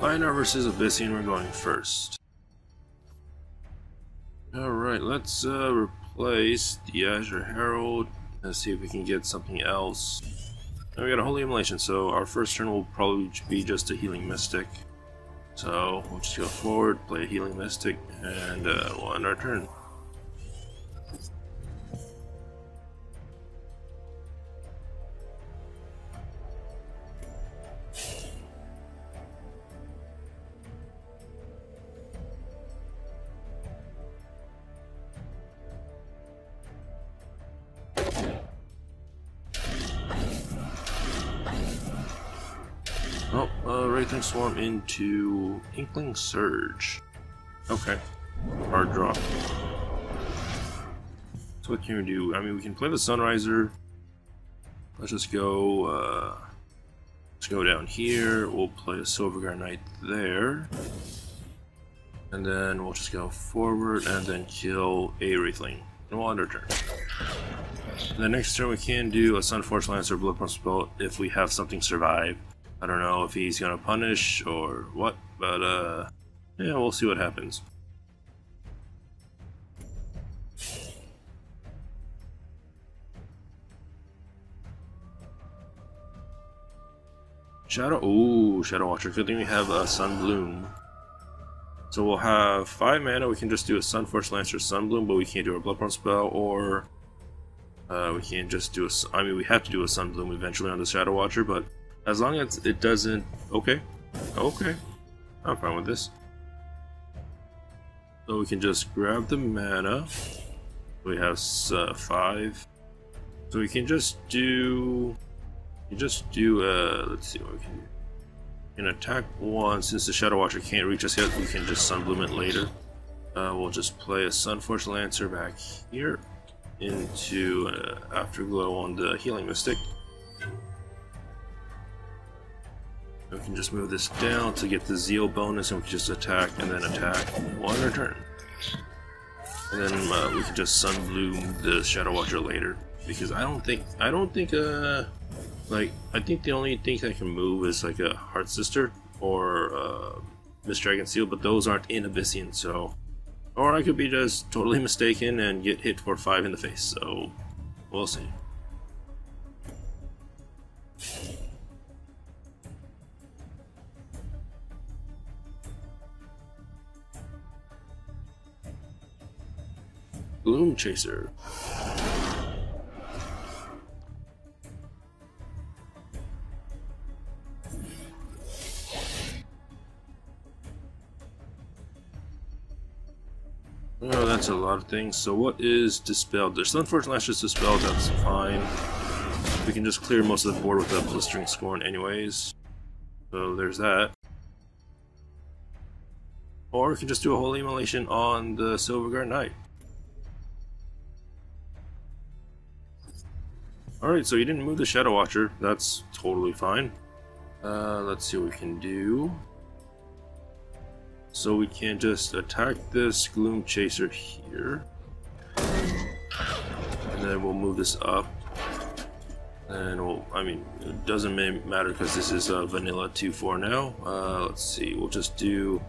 Lyonar versus Abyssian, we're going first. Alright, let's uh, replace the Azure Herald. Let's see if we can get something else. We got a Holy Immolation, so our first turn will probably be just a Healing Mystic. So we'll just go forward, play a Healing Mystic, and uh, we'll end our turn. Swarm into Inkling Surge. Okay. Hard draw. So what can we do? I mean, we can play the Sunriser. Let's just go, uh, let's go down here. We'll play a Silverguard Knight there. And then we'll just go forward and then kill a Wraithling. And we'll end our turn. The next turn we can do a Sunforge Lancer Bloodborne spell if we have something survive. I don't know if he's gonna punish or what, but uh, yeah, we'll see what happens. Shadow, ooh, Shadow Watcher. Good thing we have a uh, Sunbloom. So we'll have five mana. We can just do a Sunforge Lancer Sunbloom, but we can't do a Bloodborne spell, or uh, we can't just do a. I mean, we have to do a Sun Bloom eventually on the Shadow Watcher, but as long as it doesn't... Okay. Okay. I'm fine with this. So we can just grab the mana. We have uh, five. So we can just do... You just do, uh, let's see what we can do. We can attack one, since the Shadow Watcher can't reach us yet, we can just Sunbloom it later. Uh, we'll just play a Sunforge Lancer back here into uh, Afterglow on the Healing Mystic. We can just move this down to get the Zeal bonus and we can just attack and then attack one return. And then uh, we can just Sunbloom the Shadow Watcher later. Because I don't think, I don't think, uh, like, I think the only thing that can move is like a Hearth-Sister or uh, Mist Dragon Seal, but those aren't in Abyssian, so. Or I could be just totally mistaken and get hit for 5 in the face, so we'll see. Gloom Chaser. Oh, that's a lot of things. So what is Dispelled? There's Sunforce Lash is Dispelled, that's fine. We can just clear most of the board with a Blistering Scorn anyways. So there's that. Or we can just do a Holy Immolation on the Silverguard Knight. Alright, so you didn't move the Shadow Watcher. That's totally fine. Uh, let's see what we can do. So we can just attack this Gloom Chaser here. And then we'll move this up. And we'll, I mean, it doesn't matter because this is a vanilla 2-4 now. Uh, let's see, we'll just do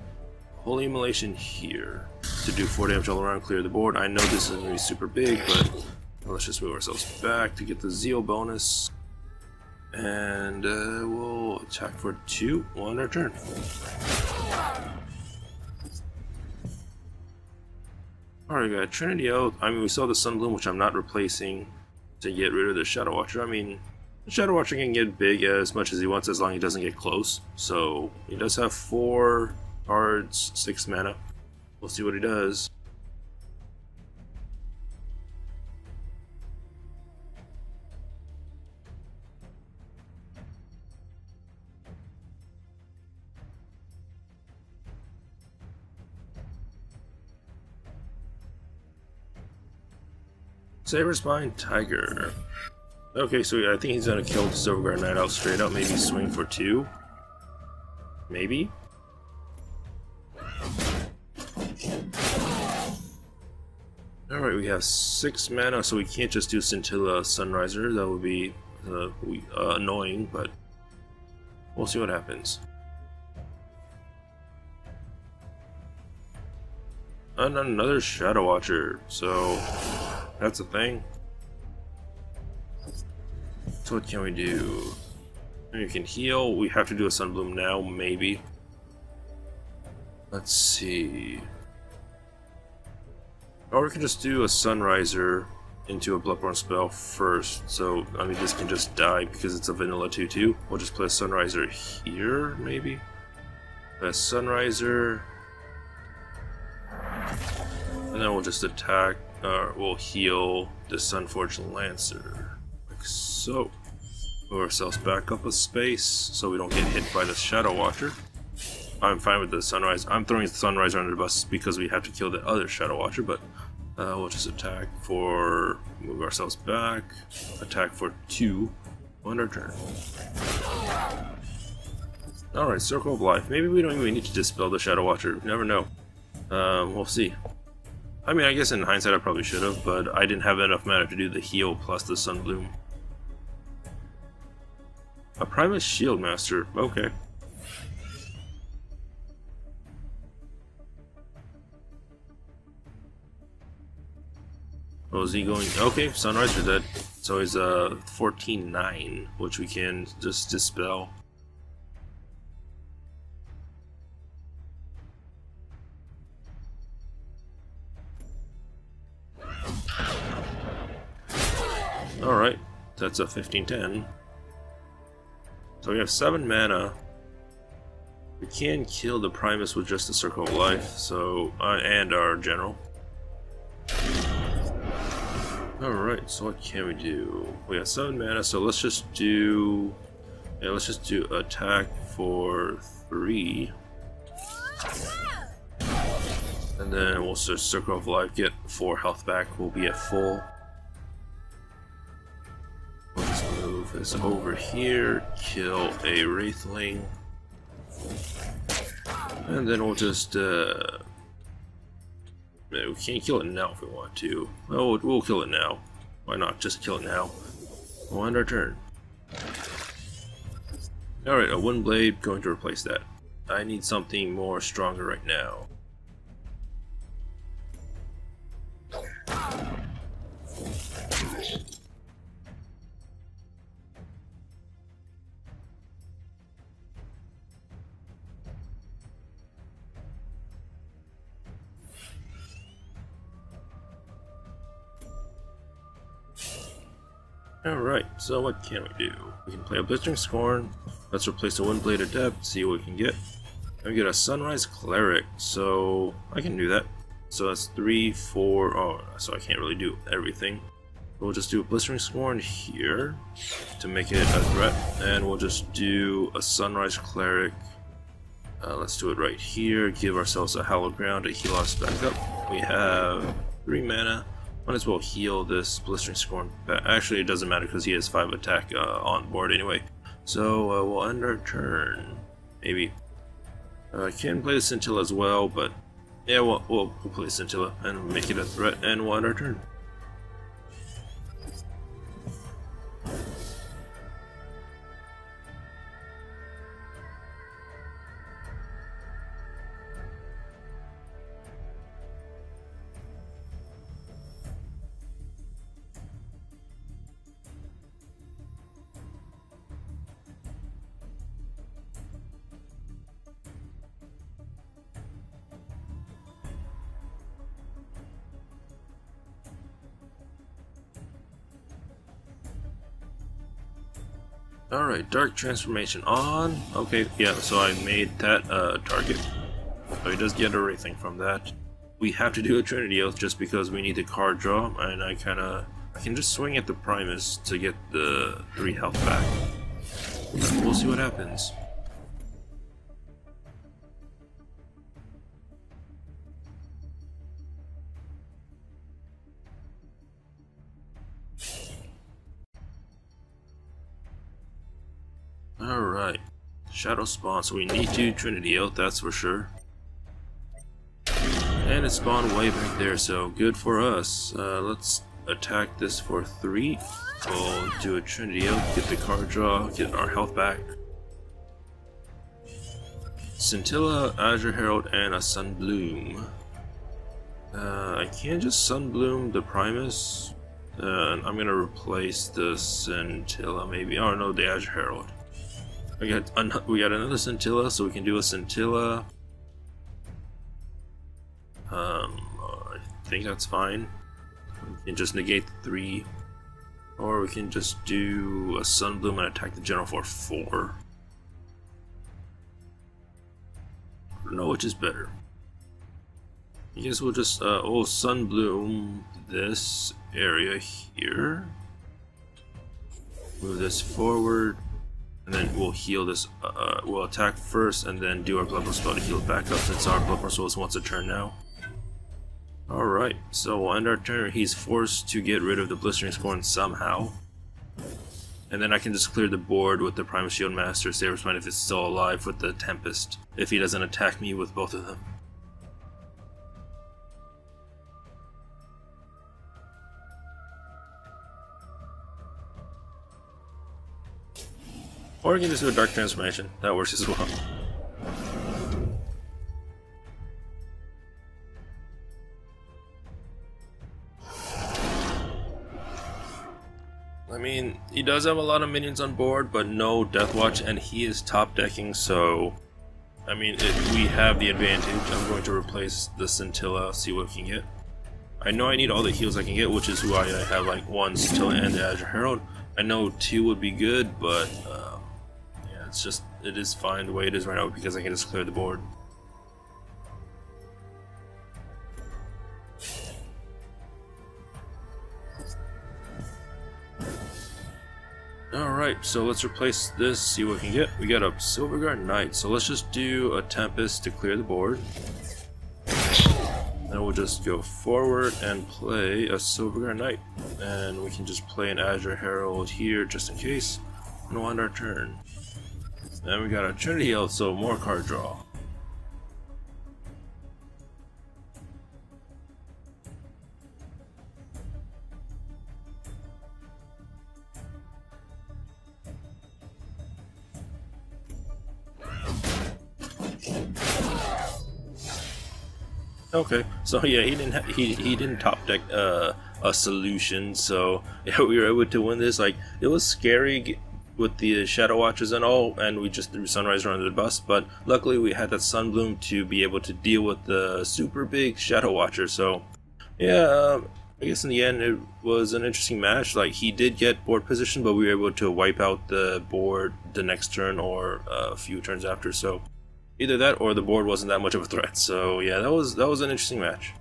Holy Immolation here to do 4 damage all around, clear the board. I know this isn't going to be super big, but let's just move ourselves back to get the Zeal bonus. And uh, we'll attack for 2 on our turn. Alright, got Trinity Oath. I mean, we saw the Sunbloom, which I'm not replacing to get rid of the Shadow Watcher. I mean, the Shadow Watcher can get big as much as he wants as long as he doesn't get close. So, he does have 4 cards, 6 mana. We'll see what he does. Saberspine Tiger. Okay, so I think he's gonna kill the Silverguard Knight out straight up, maybe swing for two. Maybe? Alright, we have six mana, so we can't just do Scintilla Sunriser. That would be uh, uh, annoying, but We'll see what happens. And another Shadow Watcher, so that's a thing. So what can we do? We can heal. We have to do a Sunbloom now, maybe. Let's see. Or we can just do a Sunriser into a Bloodborne spell first. So, I mean, this can just die because it's a vanilla 2-2. We'll just play a Sunriser here, maybe? A Sunriser. And then we'll just attack, uh, we'll heal the Sunforged Lancer. Like so. Move ourselves back up a space so we don't get hit by the Shadow Watcher. I'm fine with the Sunrise. I'm throwing the Sunrise under the bus because we have to kill the other Shadow Watcher, but uh, we'll just attack for... move ourselves back. Attack for two on our turn. Alright, Circle of Life. Maybe we don't even need to dispel the Shadow Watcher. Never know. Um, we'll see. I mean, I guess in hindsight I probably should have, but I didn't have enough mana to do the heal plus the Sunbloom. A Primus Shield Master. Okay. Oh, is he going? Okay, Sunrise are dead. So he's uh 14-9, which we can just dispel. Alright, that's a 15-10. So we have 7 mana. We can kill the Primus with just a Circle of Life, so uh, and our General. Alright, so what can we do? We got 7 mana, so let's just do... Yeah, let's just do attack for 3. And then we'll search Circle of Life, get 4 health back, we'll be at full. Move this over here, kill a Wraithling. And then we'll just uh, we can't kill it now if we want to. Well, we'll, kill it now. Why not just kill it now? We'll end our turn. Alright, a Windblade, going to replace that. I need something more stronger right now. Alright, so what can we do? We can play a Blistering Scorn. Let's replace the Windblade Adept, see what we can get. And we get a Sunrise Cleric, so I can do that. So that's three, four, oh, so I can't really do everything. We'll just do a Blistering Scorn here to make it a threat, and we'll just do a Sunrise Cleric. Uh, let's do it right here, give ourselves a Hallowed Ground to heal us back up. We have three mana, might as well heal this Blistering Scorn. Actually, it doesn't matter because he has 5 attack uh, on board anyway. So uh, we'll end our turn. Maybe. Uh, I can play the Scintilla as well, but yeah, we'll, we'll, we'll play Scintilla and make it a threat and we'll end our turn. Alright, Dark Transformation on. Okay, yeah, so I made that uh, target. So he does get everything from that. We have to do a Trinity Oath just because we need the card draw, and I kinda... I can just swing at the Primus to get the 3 health back. We'll see what happens. Alright. Shadow spawn, so we need to Trinity Oath, that's for sure. And it spawned way back there, so good for us. Uh, let's attack this for three. We'll do a Trinity Oath, get the card draw, get our health back. Scintilla, Azure Herald, and a Sunbloom. Uh, I can't just Sunbloom the Primus. Uh, I'm gonna replace the Scintilla maybe. Oh no, the Azure Herald. We got we got another Scintilla, so we can do a Scintilla. Um, I think that's fine. We can just negate the three, or we can just do a Sunbloom and attack the General for four. I don't know which is better. I guess we'll just, uh, oh, Sunbloom this area here. Move this forward, and then we'll heal this, uh, we'll attack first, and then do our Blood spell to heal back up, since our Blood spell is once a turn now. Alright, so we'll end our turn. He's forced to get rid of the Blistering Scorn somehow. And then I can just clear the board with the Primus Shield Master, Saberspine if it's still alive with the Tempest, if he doesn't attack me with both of them. Or I can just do a Dark Transformation, that works as well. I mean, he does have a lot of minions on board, but no Deathwatch, and he is top decking, so... I mean, if we have the advantage, I'm going to replace the Scintilla, see what we can get. I know I need all the heals I can get, which is why I have like one Scintilla and the Azure Herald. I know two would be good, but um, it's just, it is fine the way it is right now because I can just clear the board. Alright, so let's replace this, see what we can get. We got a Silverguard Knight, so let's just do a Tempest to clear the board. Then we'll just go forward and play a Silverguard Knight. And we can just play an Azure Herald here just in case. And we'll end our turn. Then we got a Trinity Health, so more card draw. Okay, so yeah, he didn't he he didn't top deck uh, a solution, so yeah, we were able to win this. Like it was scary with the Shadow Watchers and all, and we just threw Sunriser under the bus. But luckily, we had that Sunbloom to be able to deal with the super big Shadow Watcher. So yeah, I guess in the end it was an interesting match. Like he did get board position, but we were able to wipe out the board the next turn or a few turns after. So either that or the board wasn't that much of a threat. So yeah, that was that was an interesting match.